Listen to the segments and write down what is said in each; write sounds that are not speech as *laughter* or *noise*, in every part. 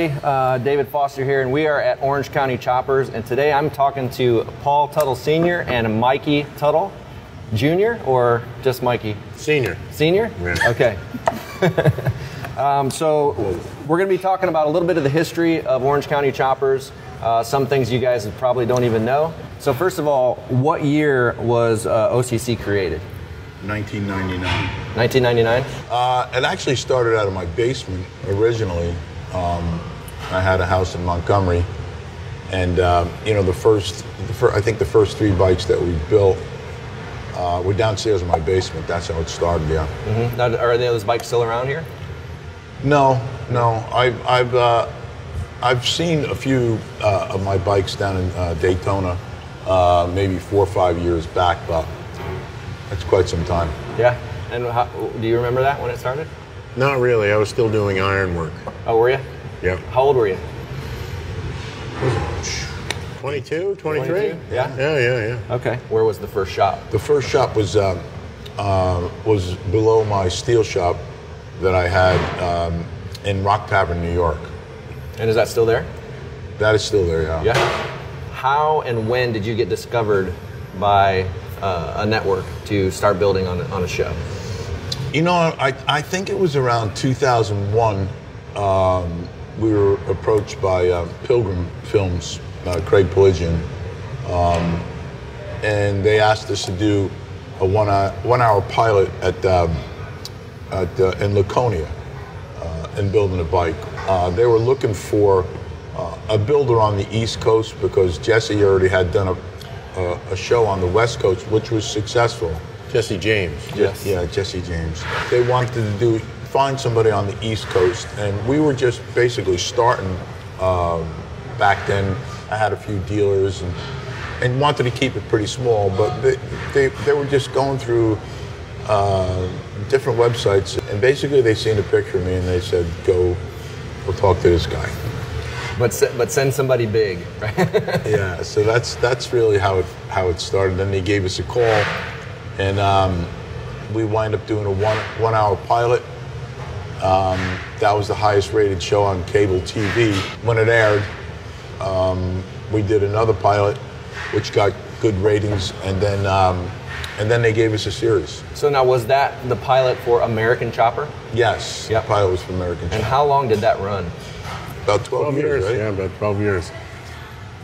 everybody. Uh, David Foster here, and we are at Orange County Choppers. And today I'm talking to Paul Teutul Sr. and Mikey Teutul Jr. or just Mikey? Senior. Senior? Yeah. Okay. *laughs* um, so we're going to be talking about a little bit of the history of Orange County Choppers, uh, some things you guys probably don't even know. So first of all, what year was uh, OCC created? 1999. 1999? Uh, it actually started out of my basement originally. Um, I had a house in Montgomery, and um, you know the first, the fir- I think the first three bikes that we built uh, were downstairs in my basement. That's how it started. Yeah. Mhm. Now, are any of those bikes still around here? No, no. I've I've uh, I've seen a few uh, of my bikes down in uh, Daytona, uh, maybe four or five years back, but that's quite some time. Yeah. And how, do you remember that when it started? Not really. I was still doing iron work. Oh, were you? Yep. How old were you? 22, 23? 22? Yeah. Yeah, yeah, yeah. Okay. Where was the first shop? The first shop was um, uh, was below my steel shop that I had um, in Rock Tavern, New York. And is that still there? That is still there, yeah. Yeah. How and when did you get discovered by uh, a network to start building on, on a show? You know, I, I think it was around 2001. Um, we were approached by uh, Pilgrim Films, uh, Craig Piligian, um, and they asked us to do a one hour, one hour pilot at, um, at uh, in Laconia uh, and building a bike. Uh, they were looking for uh, a builder on the East Coast because Jesse already had done a, a, a show on the West Coast, which was successful. Jesse James. Yes. Yeah, Jesse James. They wanted to do find somebody on the East Coast, and we were just basically starting um, back then. I had a few dealers and and wanted to keep it pretty small, but they they, they were just going through uh, different websites, and basically they seen a picture of me and they said, "Go, we'll talk to this guy." But se- but send somebody big, right? *laughs* yeah, so that's that's really how it how it started. Then they gave us a call, and um, we wind up doing a one one hour pilot. Um, that was the highest rated show on cable TV when it aired. Um, we did another pilot, which got good ratings, and then um, and then they gave us a series. so now was that the pilot for American Chopper? Yes, Yep. the pilot was for American. Chopper. And how long did that run? About 12, 12 years, right? yeah, about 12 years.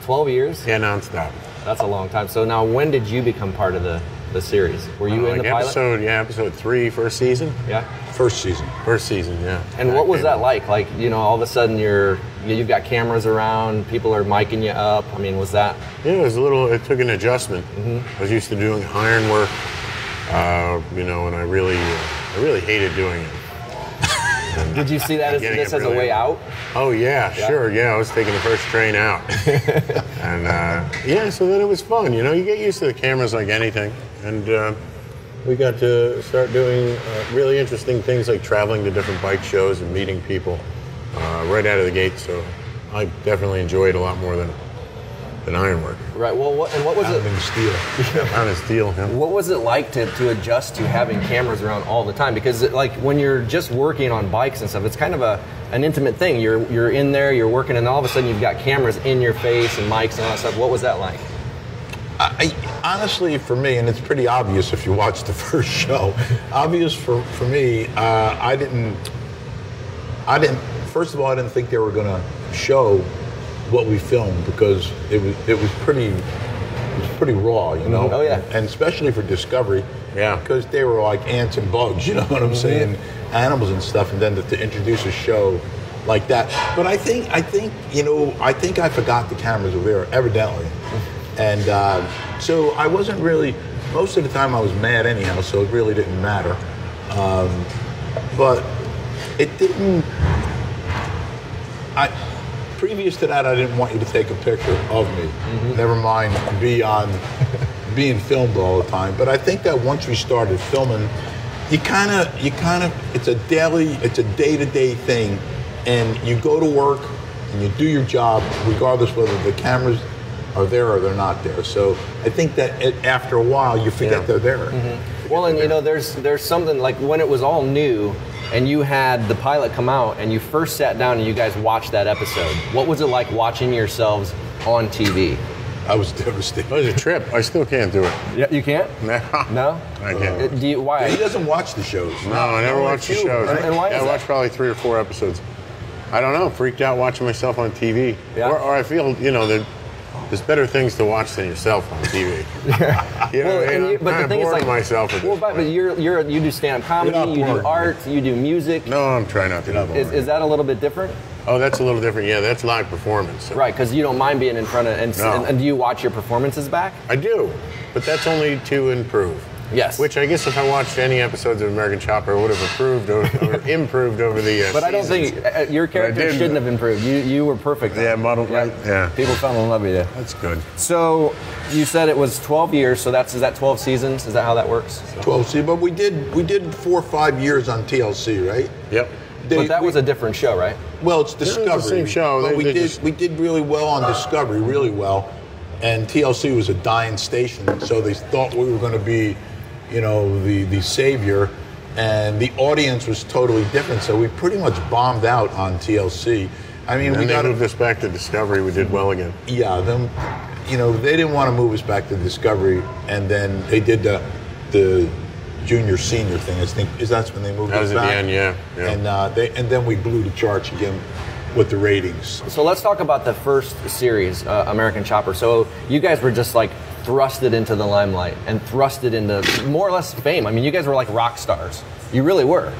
Twelve years. Yeah, nonstop. That's a long time. So now, when did you become part of the the series? Were you Uh, in the like pilot? episode, yeah, episode three, first season. Yeah. First season. First season, yeah. And what was Okay. that like? Like you know, all of a sudden you're you- you've got cameras around, people are miking you up. I mean, was that? Yeah, it was a little. It took an adjustment. Mm-hmm. I was used to doing iron work, uh, you know, and I really, I really hated doing it. *laughs* Did you see that as this as a way out? Oh yeah, Yeah. sure. Yeah, I was taking the first train out, *laughs* and uh, yeah, so then it was fun. You know, you get used to the cameras like anything, and uh, we got to start doing uh, really interesting things like traveling to different bike shows and meeting people uh, right out of the gate. So I definitely enjoyed a lot more than than ironwork. Right. Well, what, and what was it? Pounding steel. Of steel. Yeah. What was it like to, to adjust to having cameras around all the time? Because it, like when you're just working on bikes and stuff, it's kind of a an intimate thing. You're you're in there, you're working, and all of a sudden you've got cameras in your face and mics and all that stuff. What was that like? I, honestly, for me, and it's pretty obvious if you watch the *laughs* first show. obvious for for me, uh, I didn't. I didn't. First of all, I didn't think they were going to show what we filmed because it was it was pretty it was pretty raw, you know. Oh, yeah. And especially for Discovery. Yeah. Because they were like ants and bugs, you know what I'm *laughs* saying? Animals and stuff, and then to, to introduce a show like that. But I think I think you know I think I forgot the cameras were there evidently, and uh, so I wasn't really. Most of the time I was mad anyhow, so it really didn't matter. Um, but it didn't. I previous to that, I didn't want you to take a picture of me. Mm-hmm. Never mind be on being filmed all the time. But I think that once we started filming, you kind of you kind of it's a daily, it's a day to day thing, and you go to work and you do your job regardless whether the cameras are there or they're not there. So I think that it, after a while you forget Yeah. they're there. Mm-hmm. Well, and you know, there's there's something like when it was all new, and you had the pilot come out, and you first sat down and you guys watched that episode. What was it like watching yourselves on TV? I was devastated. It was a trip. I still can't do it. Yeah, you can't. No. No. I can't. Uh, Do you? Why? He doesn't watch the shows. No, I never Not watched the you. shows. And- and why yeah, is I that? watched probably three or four episodes. I don't know. Freaked out watching myself on TV. Yeah. Or, or I feel, you know, that there's better things to watch than yourself on TV. *laughs* you know, Well, and you, but the thing is, like, myself. Well, but, but you're you're you do stand up comedy, you do art, you do music. no, I'm trying not to. Not Is, is that a little bit different? Oh, that's a little different. Yeah, that's live performance. So Right, because you don't mind being in front of and, No. and, and do you watch your performances back? I do, but that's only to improve. Yes. Which I guess if I watched any episodes of American Chopper, I would have improved or, or *laughs* improved over the. Uh, But I don't seasons. think uh, your character shouldn't have improved. You you were perfect. Yeah, modeled right. Yeah. People fell in love with you. That's good. So you said it was 12 years. So that's is that 12 seasons? Is that how that works? 12 seasons. but we did we did four or five years on TLC, right? Yep. They- but that we- was a different show, right? well, it's Discovery. was the Discovery. same show. But They- we they did just- we did really well on Discovery, really well, and TLC was a dying station, so they thought we were going to be, you know, the the savior, and the audience was totally different. So we pretty much bombed out on TLC. I mean, And we they got moved us back to Discovery. We did well again. yeah, them, you know, they didn't want to move us back to Discovery, and then they did the the junior senior thing. I think is that's when they moved That us was at the end, yeah, yeah. And uh, they and then we blew the charts again with the ratings. So let's talk about the first series, uh, American Chopper. So you guys were just like thrusted into the limelight and thrusted into more or less fame. I mean, you guys were like rock stars. You really were.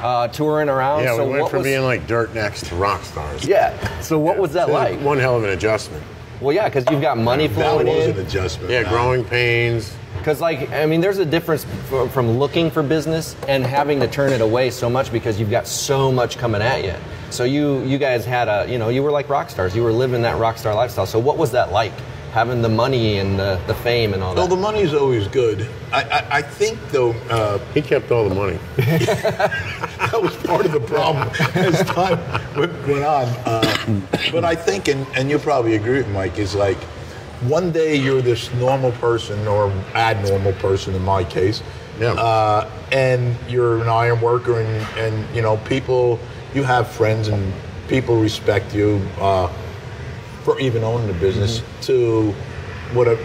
Uh, touring around. Yeah, so we went what from was, being like dirt next to rock stars. Yeah. So what was that So like? One hell of an adjustment. Well, yeah, because you've got money That flowing was in. an adjustment. Yeah, man. growing pains. Because, like, I mean, there's a difference f- from looking for business and having to turn it away so much because you've got so much coming at you. So you, you guys had a, you know, you were like rock stars. You were living that rock star lifestyle. So what was that like, having the money and the, the fame and all Well, that? Well, the money's always good. I, I, I think though uh, He kept all the money. *laughs* that was part of the problem as time went, went on. Uh, but I think, and, and you'll probably agree with Mike, is like one day you're this normal person or abnormal person in my case, Yeah. uh, and you're an iron worker, and, and you know people, you have friends and people respect you uh, for even owning the business. To what a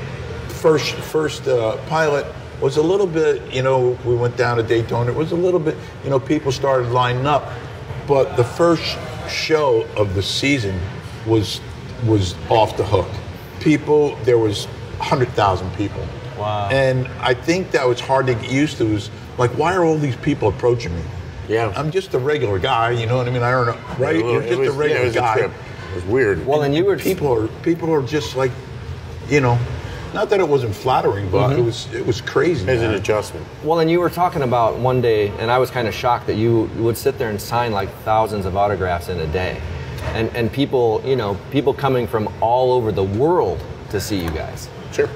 first first uh, pilot was a little bit, you know, we went down to Daytona. It was a little bit, you know, people started lining up, but the first show of the season was was off the hook. People, there was hundred thousand people. Wow. And I think that was hard to get used to. Was like, why are all these people approaching me? Yeah. I'm just a regular guy. You know what I mean? I don't know, right? It You're just was- a regular yeah, guy. A was weird. well, and you were people are people are just like, you know, not that it wasn't flattering, but Mm-hmm. it was it was crazy. As an adjustment. Well, and you were talking about one day, and I was kind of shocked that you would sit there and sign like thousands of autographs in a day, and and people, you know, people coming from all over the world to see you guys. Sure.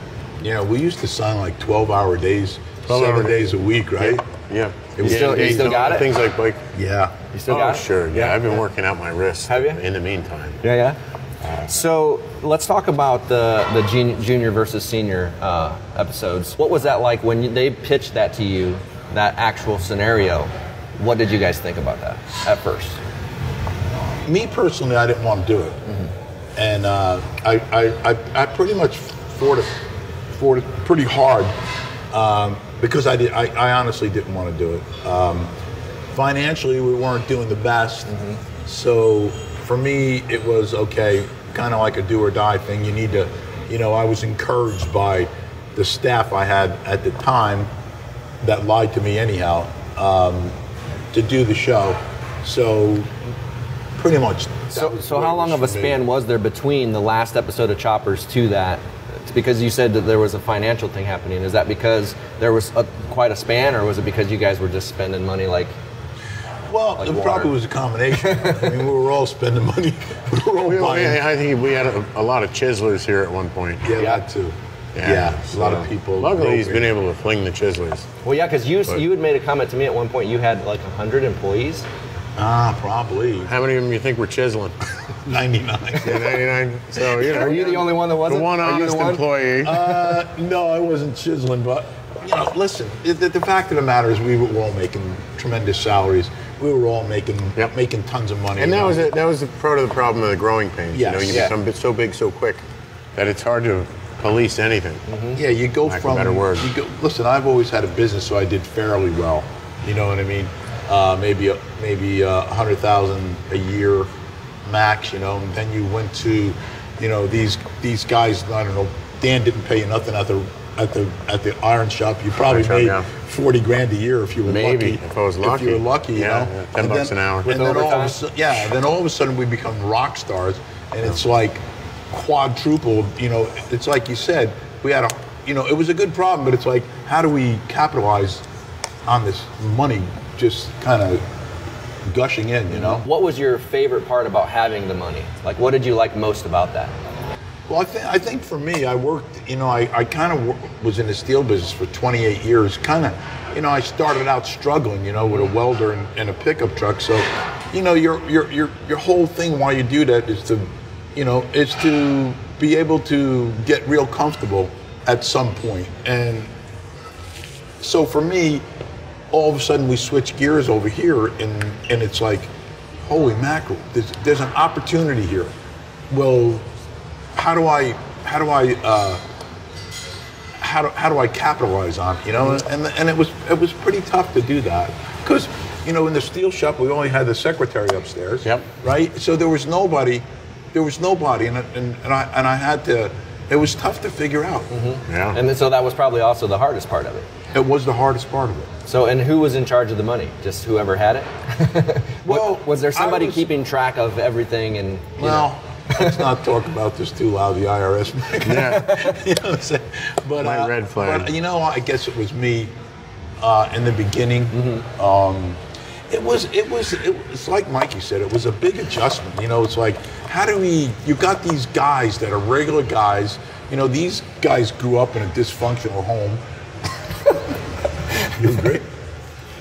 Yeah, we used to sign like 12 hour days, 12 seven hour days a week, right? Yeah. You still- you yeah, still got it? Things like bike. Yeah. You still oh, got sure. Yeah, I've been working out my wrist. Have you? In the meantime. Yeah, yeah. So let's talk about the the junior versus senior uh, episodes. What was that like when they pitched that to you, that actual scenario? What did you guys think about that at first? Me personally, I didn't want to do it, Mm-hmm. and uh, I, I, I I pretty much fought it fought it pretty hard um, because I did I, I honestly didn't want to do it. Um, financially, we weren't doing the best, Mm-hmm. so for me, it was okay, kind of like a do or die thing. You need to, you know, I was encouraged by the staff I had at the time that lied to me anyhow um, to do the show. So pretty much. So, so how long of a me. span was there between the last episode of Choppers to that? It's because you said that there was a financial thing happening. Is that because there was a, quite a span, or was it because you guys were just spending money like? Well, like it water? probably was a combination. I mean, we were all spending money. *laughs* We were all We, buying. I I think we had a, a lot of chiselers here at one point. yeah, that too. Yeah, a lot of people. Luckily, he's broke been able to fling the chiselers. Well, yeah, because you But- you had made a comment to me at one point. You had like hundred employees. Ah, probably How many of them you think were chiseling? *laughs* 99. Yeah, 99. So, you know. Are you the only one that wasn't? The one Are you the honest one? employee. Uh, no, I wasn't chiseling, but you know, listen. The, the fact of the matter is, we were all making tremendous salaries. We were all making Yep. making tons of money. and that know. was it. That was the part of the problem of the growing pains. Yes. You know, you Yeah. become so big so quick that it's hard to police anything. Mm-hmm. Yeah, you go Lack a from. better word. You go, listen, I've always had a business, so I did fairly well. You know what I mean? Uh, maybe a, maybe uh, a hundred thousand a year max. You know, and then you went to, you know, these these guys. I don't know. Dan didn't pay you nothing at the at the at the iron shop. You probably shop, made yeah. forty grand a year if you were Maybe, lucky. if I was lucky. If you were lucky, you Yeah, know. yeah, 10 And bucks then- an hour. And With then all of a sudden, yeah. Then all of a sudden we become rock stars, and it's like quadruple. You know, it's like you said, we had a, you know, it was a good problem, but it's like, how do we capitalize on this money just kind of gushing in? You know. What was your favorite part about having the money? Like, what did you like most about that? Well, I, th- I think for me, I worked, you know, I, I kind of w- was in the steel business for 28 years. Kind of, you know, I started out struggling, you know, with a welder and, and a pickup truck. So, you know, your, your, your, your whole thing while you do that is to, you know, is to be able to get real comfortable at some point. And so for me, all of a sudden we switch gears over here and, and it's like, holy mackerel, there's, there's an opportunity here. Well, how do I how do I uh, how do, how do I capitalize on it, you know and and it was it was pretty tough to do that because you know in the steel shop we only had the secretary upstairs Yep. right so there was nobody there was nobody and, and, and I and I had to it was tough to figure out Yeah. And then, so that was probably also the hardest part of it. it was the hardest part of it So, and who was in charge of the money? Just whoever had it? *laughs* Well, was there somebody was- keeping track of everything? And you well know? Let's not talk about this too loud the IRS *laughs* yeah. you know what I'm saying? But, My uh, red flag. But you know, I guess it was me uh, in the beginning. Mm-hmm. Um, it was, it was, it was like Mikey said. It was a big adjustment. You know, it's like, how do we? You got these guys that are regular guys. You know, these guys grew up in a dysfunctional home. *laughs* you agree?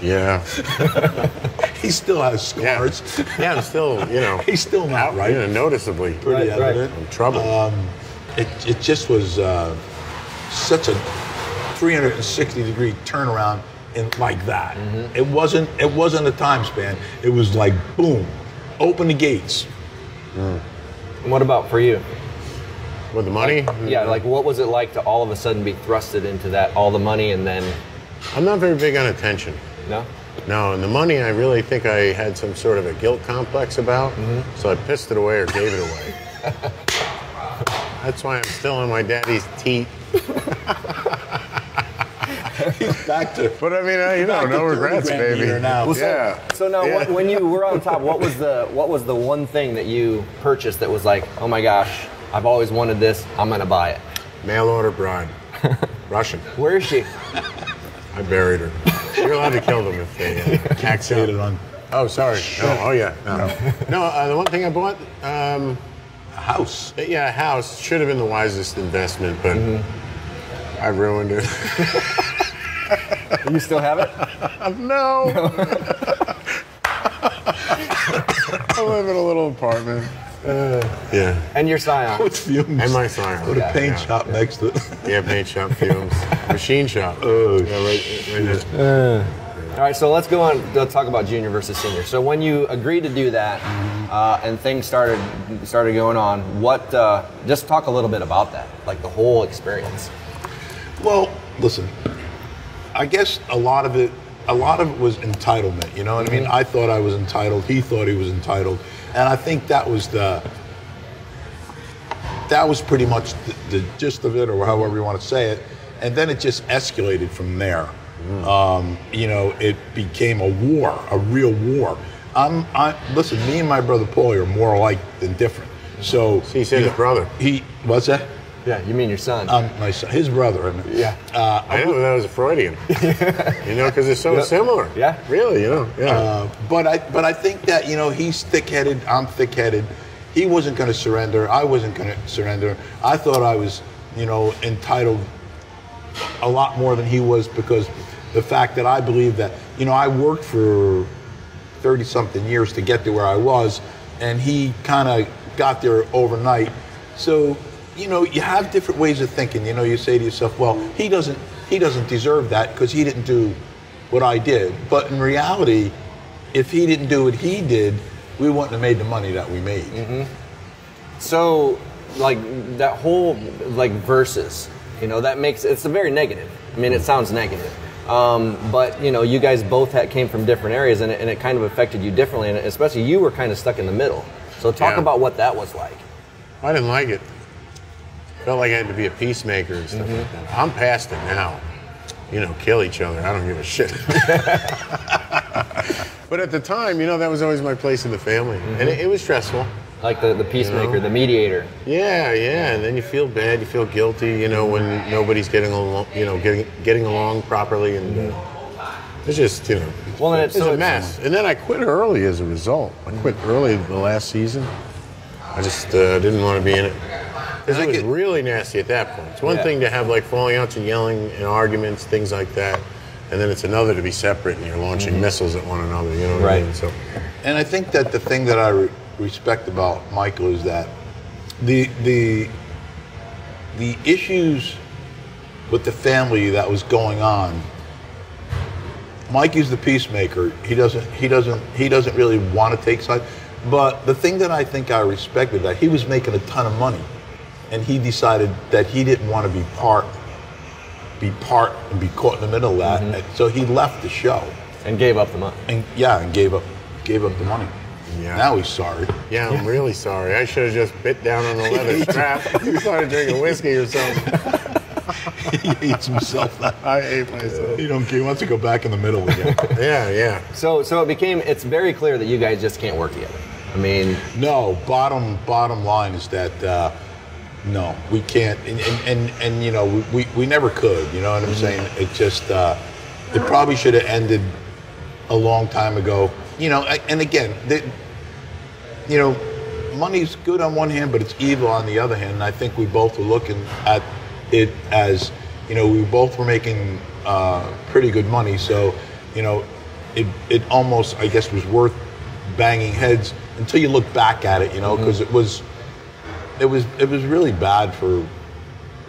Yeah. *laughs* He still has Yeah. scars. *laughs* Yeah, I'm still, you know, *laughs* He's still not out, right. you know, noticeably. Pretty Right, right. evident. I'm trouble. Um, it, it just was uh, such a 360 degree turnaround in like that. Mm-hmm. It wasn't it wasn't a time span. It was like boom, open the gates. what about for you? With the money? Yeah, like what was it like to all of a sudden be thrusted into that, all the money, and then I'm not very big on attention. no? No, and the money I really think I had some sort of a guilt complex about, Mm-hmm. so I pissed it away or gave it away. *laughs* That's why I'm still on my daddy's teat. Back to *laughs* But I mean, uh, you know, no regrets, baby. now. Well, so, yeah. So now, Yeah. what, when you were on top, what was the what was the one thing that you purchased that was like, oh my gosh, I've always wanted this, I'm gonna buy it. Mail order bride. *laughs* Russian. Where is she? I buried her. You're allowed to kill them if they uh, *laughs* act out. it on Oh, sorry. No, oh, yeah. No, no uh, the one thing I bought, um, a house. yeah, a house should have been the wisest investment, but I ruined it. You still have it? *laughs* no. *laughs* I live in a little apartment. Yeah. And your Scion. With fumes. And my Scion. With a Yeah, paint yeah. shop next to it. *laughs* Yeah, paint shop fumes. *laughs* Machine shop. Oh, yeah, right, right there. All right, so let's go on. Let's talk about junior versus senior. So when you agreed to do that, uh, and things started started going on, what? Uh, just talk a little bit about that, like the whole experience. Well, listen, I guess a lot of it, a lot of it was entitlement. You know what I mean? I thought I was entitled. He thought he was entitled, and I think that was the, that was pretty much the, the gist of it, or however you want to say it. And then it just escalated from there. Um, you know, it became a war, a real war. I'm, I listen. Me and my brother Paulie are more alike than different. So So you said his know, brother. He what's that? Yeah, you mean your son? Um, my son, his brother. I mean. yeah. Uh, I know that was a Freudian. *laughs* you know, because they're so Yeah. similar. Yeah. Really, you know. Yeah. Uh, but I but I think that you know he's thick-headed. I'm thick-headed. He wasn't going to surrender. I wasn't going to surrender. I thought I was you know entitled a lot more than he was because the fact that I believe that you know I worked for 30 something years to get to where I was, and he kind of got there overnight. So, you know, you have different ways of thinking. You know, you say to yourself, well, he doesn't he doesn't deserve that because he didn't do what I did. But in reality, if he didn't do what he did, we wouldn't have made the money that we made. So, like that whole like versus, you know, that makes it's a very negative. I mean, it sounds negative. Um, but you know, you guys both had, came from different areas, and it, and it kind of affected you differently, and especially you were kind of stuck in the middle. So, talk Yeah. about what that was like. I didn't like it. Felt like I had to be a peacemaker and stuff like that. I'm past it now. You know, kill each other. I don't give a shit. *laughs* but at the time, you know, that was always my place in the family, and it, it was stressful. Like the, the peacemaker, know? the mediator. Yeah, yeah, and then you feel bad, you feel guilty, you know, when nobody's getting along, you know, getting getting along properly, and uh, it's just, you know, Well, it's- it's so a mess. And then I quit early as a result. I quit early the last season. I just uh, didn't want to be in it. Because it was really nasty at that point. It's one Yeah. thing to have like falling outs and yelling and arguments, things like that, and then it's another to be separate and you're launching mm-hmm. missiles at one another. You know what I mean? So And I think that the thing that I re- respect about Michael is that the the the issues with the family that was going on. Mikey's the peacemaker. He doesn't he doesn't he doesn't really want to take sides. But the thing that I think I respected that he was making a ton of money, and he decided that he didn't want to be part be part and be caught in the middle of that. And so he left the show And gave up the money. and yeah, and gave up gave up the money. Yeah. Now he's sorry. yeah, I'm really sorry. I should have just bit down on the leather *laughs* strap. You started drinking whiskey or something. *laughs* he hates himself. *laughs* I hate myself. he don't care. He wants to go back in the middle again. Yeah, yeah. So, so it became. It's very clear that you guys just can't work together. I mean, no, bottom bottom line is that uh, no, we can't, and and, and, and you know we, we, never could. You know what I'm saying? It just uh, it probably should have ended a long time ago. You know, and again, the, you know, money's good on one hand, but it's evil on the other hand. And I think we both were looking at it as, you know, we both were making uh, pretty good money. So, you know, it, it almost, I guess, was worth banging heads until you look back at it, you know, because it was, it was, it was really bad for,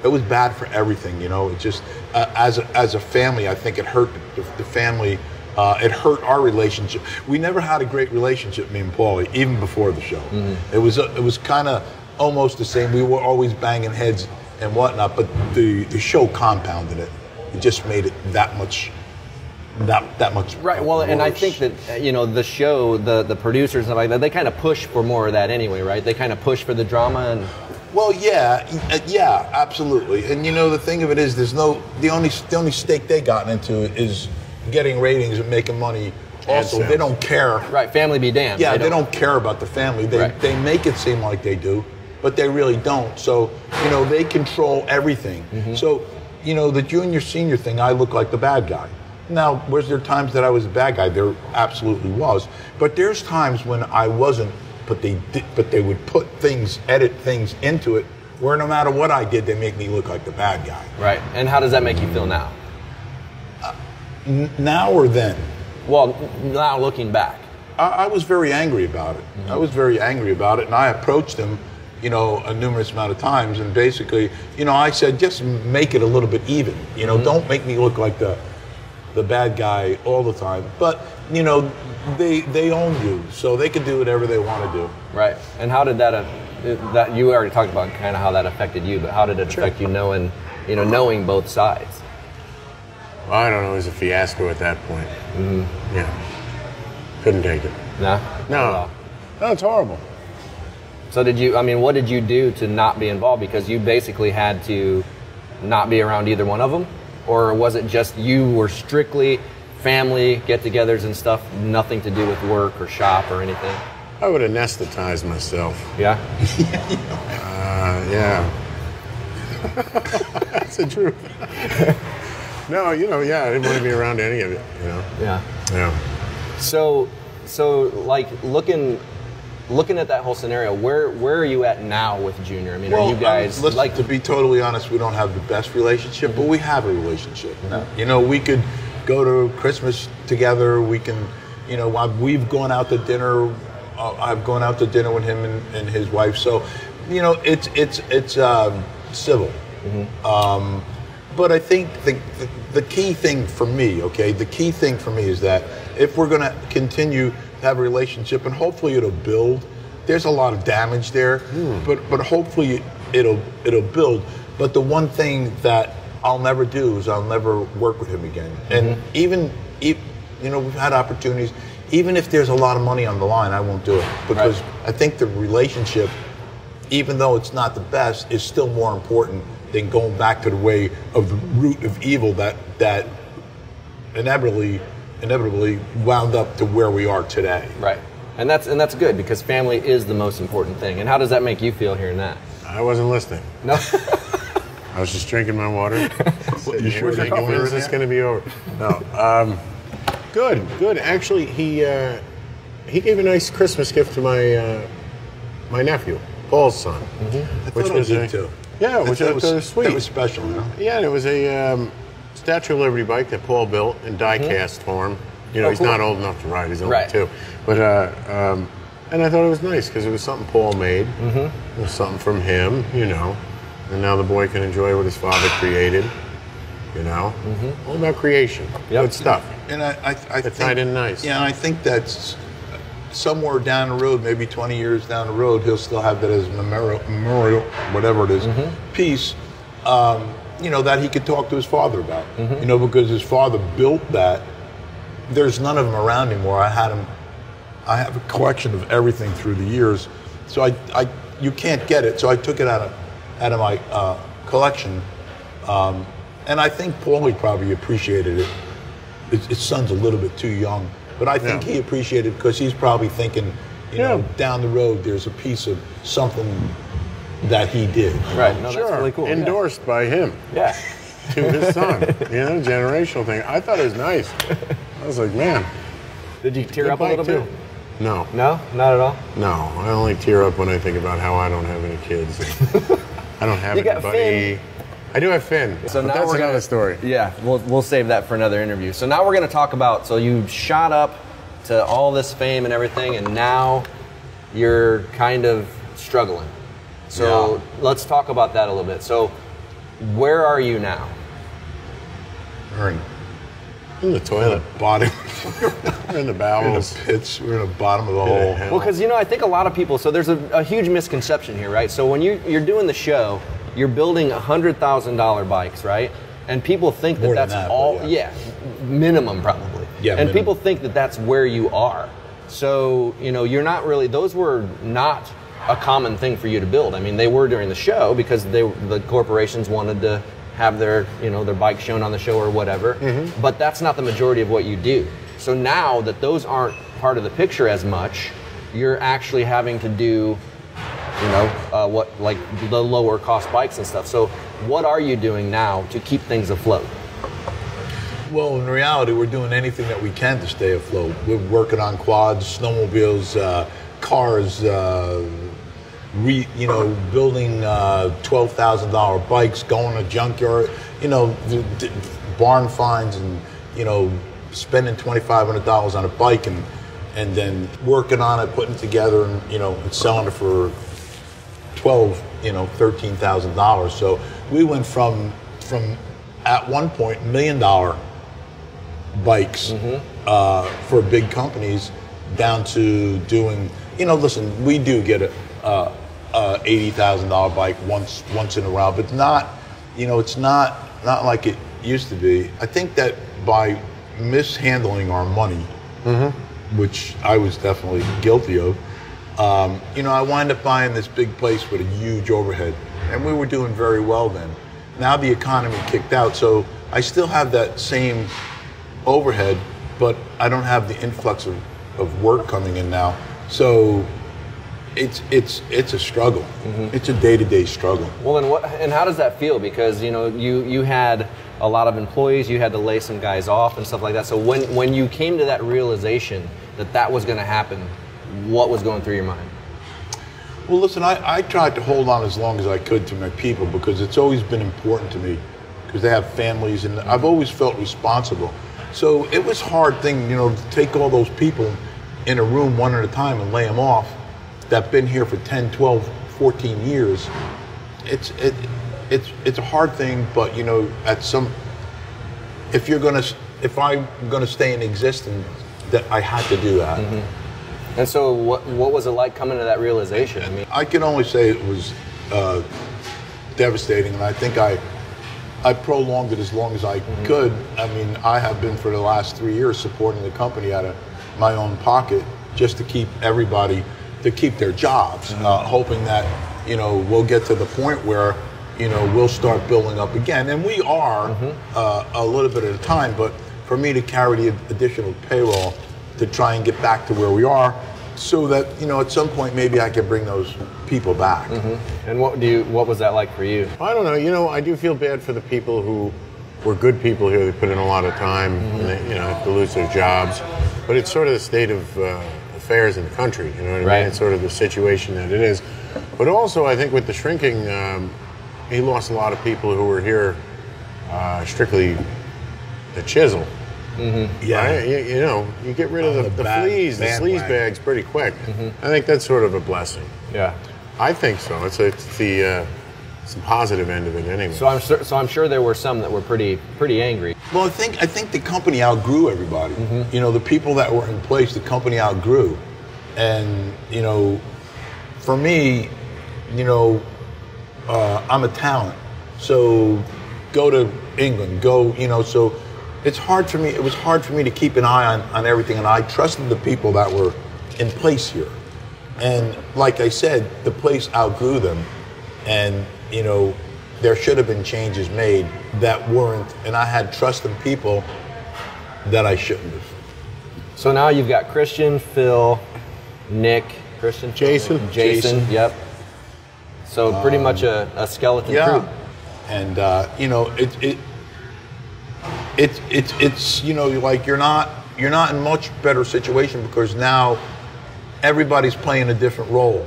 it was bad for everything, you know. It just, uh, as a, as a family, I think it hurt the, the family. Uh, it hurt our relationship. We never had a great relationship, me and Paulie, even before the show. It was uh, it was kind of almost the same. We were always banging heads and whatnot, but the the show compounded it. It just made it that much, that that much. right. Well, and I think that you know the show, the the producers and like that, they kind of push for more of that anyway, right? They kind of push for the drama and. Well, yeah, uh, yeah, absolutely. And you know, the thing of it is, there's no the only the only stake they gotten into is getting ratings and making money. Also, they don't care. Right, family be damned. Yeah, they don't care about the family. They Right. they make it seem like they do, but they really don't. So you know, they control everything. Mm-hmm. So you know, the junior senior thing, I look like the bad guy. Now, was there times that I was a bad guy? There absolutely was. But there's times when I wasn't. But they did, but they would put things, edit things into it, where no matter what I did, they make me look like the bad guy. Right. And how does that make you feel now? Uh, n- now or then? Well, now looking back. I, I was very angry about it. Mm-hmm. I was very angry about it, and I approached him, you know, a numerous amount of times, and basically, you know, I said, just make it a little bit even. You know, mm-hmm. don't make me look like the the bad guy all the time. But you know, they they own you, so they can do whatever they want to do. Right. And how did that uh, that you already talked about kind of how that affected you, but how did it affect you knowing, you know, knowing both sides? Well, I don't know. It was a fiasco at that point. Mm-hmm. Yeah. Couldn't take it. No. No. No, it's horrible. So did you? I mean, what did you do to not be involved? Because you basically had to not be around either one of them, or was it just you were strictly family get-togethers and stuff, nothing to do with work or shop or anything? I would anesthetize myself. Yeah. *laughs* Uh, yeah. *laughs* That's the truth. *laughs* no, you know, yeah, I didn't want to be around any of it, you know. Yeah. Yeah. So, so like looking, looking at that whole scenario, where where are you at now with Junior? I mean, are you guys um, listen, like to be totally honest, we don't have the best relationship, but we have a relationship. You know, we could go to Christmas together. We can, You know, we've gone out to dinner. Uh, I've gone out to dinner with him and, and his wife. So, you know, it's it's it's um, civil. Um, but I think the, the the key thing for me, okay, the key thing for me is that if we're going to continue have a relationship, and hopefully it'll build. There's a lot of damage there, hmm. but but hopefully it'll it'll build. But the one thing that I'll never do is I'll never work with him again. Mm-hmm. And even, you know, we've had opportunities. Even if there's a lot of money on the line, I won't do it because I think the relationship, even though it's not the best, is still more important than going back to the way of the root of evil that that inevitably inevitably wound up to where we are today. Right. And that's and that's good because family is the most important thing. And how does that make you feel hearing that? I wasn't listening. No. *laughs* I was just drinking my water. *laughs* you sure thinking, when is this going to be over? No. Um, good, good. Actually, he uh, he gave a nice Christmas gift to my uh, my nephew, Paul's son, I which thought I was did a, too. Yeah, I which thought I was, was sweet. That was special, you know. Yeah, and it was a um, Statue of Liberty bike that Paul built in die cast form. You know, Oh, he's cool. not old enough to ride; he's only Right. two. But uh, um, and I thought it was nice because it was something Paul made. Mm-hmm. It was something from him, you know. And now the boy can enjoy what his father created. You know, mm-hmm. all about creation. Yep. Good stuff. And I, I, I It think, tied in nice. Yeah, and I think that's somewhere down the road, maybe 20 years down the road, he'll still have that as memorial, memorial whatever it is, Mm-hmm. piece. Um, you know that he could talk to his father about. Mm-hmm. You know because his father built that. There's none of them around anymore. I had him. I have a collection of everything through the years, so I, I you can't get it. So I took it out of out of my uh, collection, um, and I think Paulie probably appreciated it his, his son's a little bit too young, but I think Yeah. he appreciated because he's probably thinking, you Yeah. know, down the road there's a piece of something that he did. right. No, sure. that's really cool. Yeah. Endorsed by him. Yeah. *laughs* to his son. you know, generational thing. I thought it was nice. I was like, man, Did you tear up a little too. bit? No, No, not at all. no. I only tear up when I think about how I don't have any kids. I don't have You got anybody. Finn. I do have Finn. So but now that's we're another gonna, story. Yeah, we'll we'll save that for another interview. So now we're going to talk about. So you shot up to all this fame and everything, and now you're kind of struggling. So Yeah. let's talk about that a little bit. So where are you now? We're in, In the in toilet, the bottom, in the *laughs* we're in the bowels. pits, we're in the bottom of the Yeah. hole. Well, because you know, I think a lot of people. So there's a, a huge misconception here, right? So when you you're doing the show, you're building hundred thousand dollar bikes, right? And people think that More than that's that, all. yeah. Yeah. minimum probably. Yeah, And minimum. people think that that's where you are. So you know, you're not really. Those were not a common thing for you to build. I mean, they were during the show because they the corporations wanted to have their you know their bike shown on the show or whatever. Mm-hmm. But that's not the majority of what you do. So now that those aren't part of the picture as much, you're actually having to do you know uh, what like the lower cost bikes and stuff. So what are you doing now to keep things afloat? Well, in reality, we're doing anything that we can to stay afloat. We're working on quads, snowmobiles, uh, cars, uh, re, you know, building uh, twelve thousand dollar bikes, going to junkyard, you know, d- d- barn finds, and you know, spending twenty five hundred dollars on a bike, and and then working on it, putting it together, and you know, and selling it for twelve, you know, thirteen thousand dollars. So we went from from at one point million dollar bikes uh, for big companies down to doing. You know, listen, we do get a, a, a eighty thousand dollar bike once once in a while, but not. You know, it's not not like it used to be. I think that by mishandling our money, which I was definitely guilty of. Um, you know, I wind up buying this big place with a huge overhead, and we were doing very well then. Now the economy kicked out, so I still have that same overhead, but I don't have the influx of, of work coming in now. So it's it's it's a struggle. Mm-hmm. It's a day to day struggle. Well, then what? And how does that feel? Because you know, you you had a lot of employees, you had to lay some guys off and stuff like that. So when when you came to that realization that that was going to happen, what was going through your mind? Well, listen, I, I tried to hold on as long as I could to my people because it's always been important to me because they have families and I've always felt responsible. So it was hard thing, you know, to take all those people in a room one at a time and lay them off that been here for 10, 12, 14 years. It's it it's it's a hard thing, but you know, at some if you're gonna if I'm gonna stay in existence, that I had to do that. And so, what what was it like coming to that realization? I mean, I can only say it was uh, devastating, and I think I I prolonged it as long as I could. I mean, I have been for the last three years supporting the company out of my own pocket just to keep everybody to keep their jobs, uh, hoping that you know we'll get to the point where you know we'll start building up again, and we are uh, a little bit at a time. But for me to carry the additional payroll to try and get back to where we are, so that you know at some point maybe I can bring those people back. and what do you what was that like for you? I don't know. You know, I do feel bad for the people who were good people here. They put in a lot of time, and they, you know, to lose their jobs. But it's sort of the state of uh, affairs in the country. You know what I Right. mean? It's sort of the situation that it is. But also, I think with the shrinking, um, he lost a lot of people who were here uh, strictly the chisel. Right? You, you know, you get rid of On the, the the bag- fleas, the sleaze bandwagon. bags pretty quick. I think that's sort of a blessing. Yeah. I think so. It's, it's the uh, it's the positive end of it anyway. So I'm sur- so I'm sure there were some that were pretty pretty angry. Well, I think I think the company outgrew everybody. You know, the people that were in place, the company outgrew, and you know, for me, you know, uh, I'm a talent, so go to England, go, you know, so it's hard for me. It was hard for me to keep an eye on on everything, and I trusted the people that were in place here, and like I said, the place outgrew them, and you know, there should have been changes made that weren't, and I had trust in people that I shouldn't have. So now you've got Christian, Phil, Nick, Christian, Jason. Jason. Jason. Yep. So pretty much a, a skeleton Yeah, crew. and uh, you know, it it it's it's it's you know, like you're not you're not in much better situation because now everybody's playing a different role.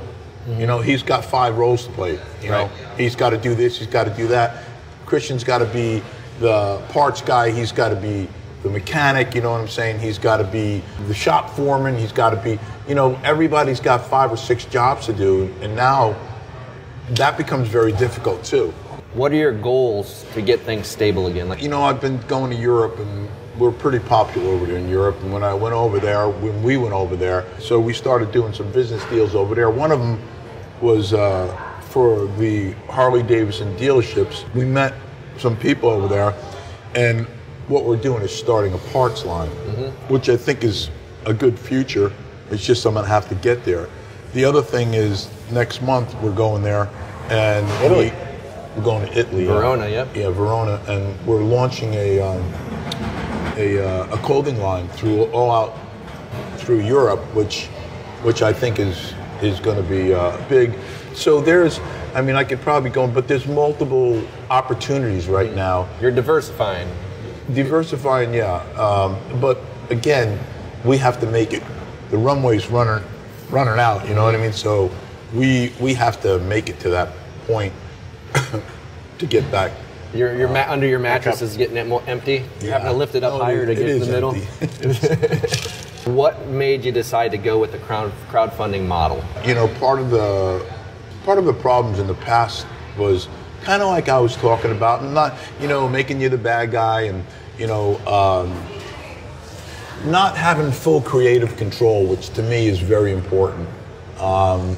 You know, he's got five roles to play. You know, he's got to do this, he's got to do that. Christian's got to be the parts guy. He's got to be the mechanic. You know what I'm saying? He's got to be the shop foreman. He's got to be. You know, everybody's got five or six jobs to do, and now that becomes very difficult too. What are your goals to get things stable again? Like You know, I've been going to Europe and we're pretty popular over there in Europe. And when I went over there, when we went over there, so we started doing some business deals over there. One of them was uh, for the Harley Davidson dealerships. We met some people over there, and what we're doing is starting a parts line, which I think is a good future. It's just I'm gonna have to get there. The other thing is next month we're going there, and Italy. we, are going to Italy. Verona, yep. Yeah, Verona, and we're launching a um, a, uh, a clothing line through all out through Europe, which which I think is is going to be uh, big. So there's, I mean, I could probably go, on, but there's multiple opportunities right now. you're diversifying. Diversifying, yeah, um, but again, we have to make it. The runway's running running out. You know what I mean? So we we have to make it to that point *coughs* to get back Your your ma- under your mattress is getting it more empty. You're having to lift it up No, higher to get to the middle. *laughs* *laughs* What made you decide to go with the crowd crowdfunding model? you know, part of the part of the problems in the past was kind of like I was talking about, not you know making you the bad guy and you know um, not having full creative control, which to me is very important. Um,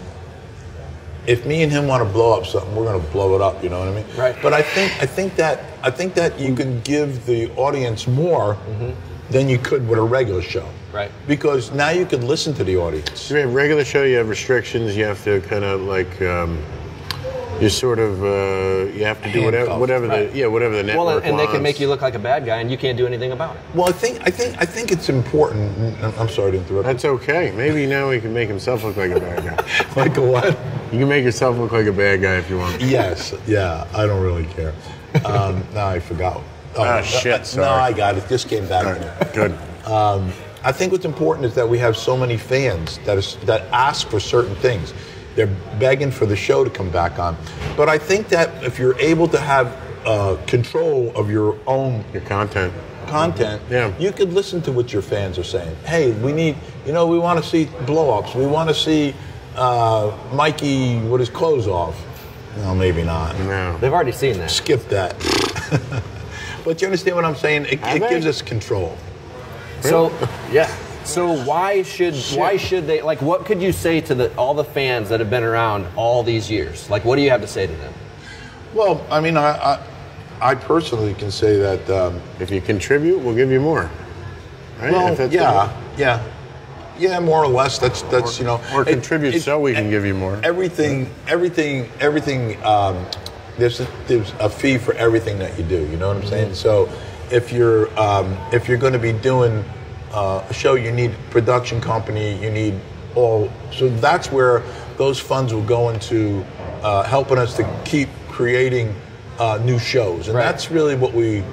if me and him want to blow up something, we're going to blow it up. You know what I mean? Right. But I think I think that I think that you can give the audience more than you could with a regular show. Right. Because now you can listen to the audience. You have regular show, you have restrictions, you have to kind of like, um, you sort of, uh, you have to do whatever, whatever right. the, yeah, whatever the network Well, and, and they can make you look like a bad guy, and you can't do anything about it. Well, I think I think I think it's important. I'm- I'm sorry to interrupt. That's okay. Maybe now he can make himself look like a bad guy. *laughs* like a what? You can make yourself look like a bad guy if you want. Yes. Yeah. I don't really care. Um, *laughs* now I forgot. Oh, Ah, shit, No. I got it. Just came back to me. Good. Um, I think what's important is that we have so many fans that is that ask for certain things. They're begging for the show to come back on. But I think that if you're able to have uh, control of your own Your content. content, Yeah. you could listen to what your fans are saying. Hey, we need, you know, we want to see blow ups. We want to see uh, Mikey with his clothes off. No, maybe not. No. They've already seen that. Skip that. *laughs* but you understand what I'm saying? It, it gives us control. So *laughs* yeah. So why should why should they like what could you say to the all the fans that have been around all these years? Like what do you have to say to them? Well, I mean, I, I, I personally can say that. Um, If you contribute, we'll give you more. Right? well, If that's yeah, yeah, yeah, more or less. That's that's you know, Or it- contribute it- so we can give you more. Everything, everything, everything. Um, there's a, there's a fee for everything that you do. You know what I'm saying? So, if you're um, if you're going to be doing uh, a show, you need production company. You need all. So that's where those funds will go into uh, helping us to keep creating uh, new shows, and Right. that's really what we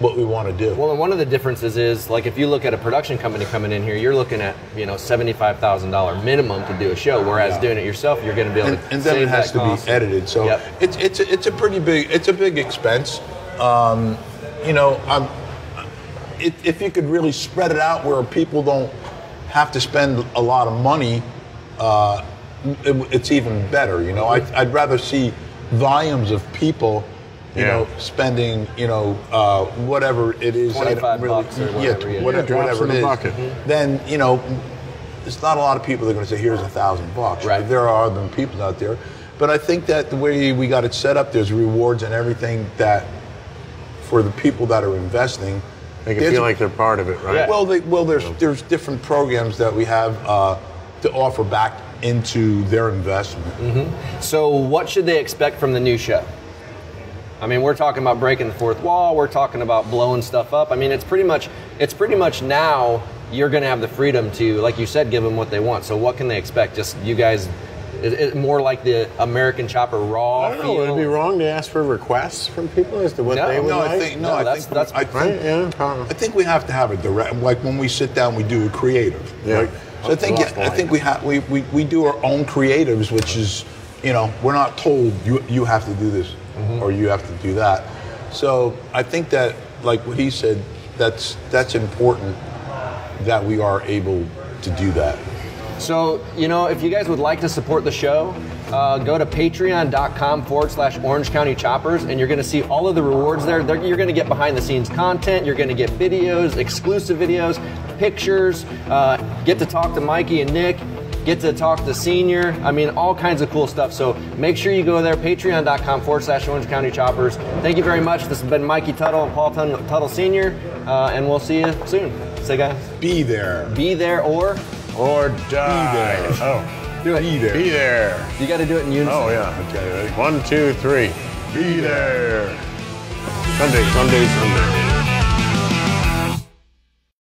what we want to do. Well, and one of the differences is like if you look at a production company coming in here, you're looking at you know seventy five thousand dollar minimum to do a show, whereas Yeah. doing it yourself, you're going to be able and, to and then it has to cost. be edited. So Yep. it's it's a, it's a pretty big it's a big expense. Um, you know, I'm, it, if you could really spread it out where people don't have to spend a lot of money, uh, it, it's even better. You know, I'd, I'd rather see volumes of people. You Yeah. know, spending you know uh, whatever it is. Twenty-five really, bucks or yeah, whatever, yeah. whatever, whatever in it the is. bucket. Then you know, there's not a lot of people that are going to say, "Here's a thousand bucks." Right. There are other people out there, but I think that the way we got it set up, there's rewards and everything that for the people that are investing. They can feel like they're part of it, right? Yeah. well, they, well, there's there's different programs that we have uh, to offer back into their investment. So what should they expect from the new show? I mean, we're talking about breaking the fourth wall. We're talking about blowing stuff up. I mean, it's pretty much it's pretty much now you're going to have the freedom to, like you said, give them what they want. So what can they expect? Just you guys, it, it, more like the American Chopper raw. I don't know. Would it be wrong to ask for requests from people as to what No. they would No, like? I think no, No, I that's- think that's- I think, Right? Yeah. I think we have to have a direct, like when we sit down, we do a creative. Yeah. Right? So I think Lost I think we have we, we, we do our own creatives, which is, you know, we're not told you you have to do this Mm-hmm. or you have to do that. So I think that, like what he said, that's that's important that we are able to do that. So, you know, if you guys would like to support the show, uh, go to patreon.com forward slash Orange County Choppers, and you're going to see all of the rewards there. They're, you're going to get behind the scenes content, you're going to get videos, exclusive videos, pictures, uh, get to talk to Mikey and Nick, get to talk to Senior. I mean, all kinds of cool stuff. So make sure you go there, patreon.com forward slash Orange County Choppers. Thank you very much. This has been Mikey Teutul and Paul Teutul Sr., uh, and we'll see you soon. Say, guys, Be there. be there or Or die. there. Oh, do it. Be there. be there. You got to do it in unison. Oh yeah. Okay. Ready? One, two, three. Be there. Sunday, Sunday, Sunday.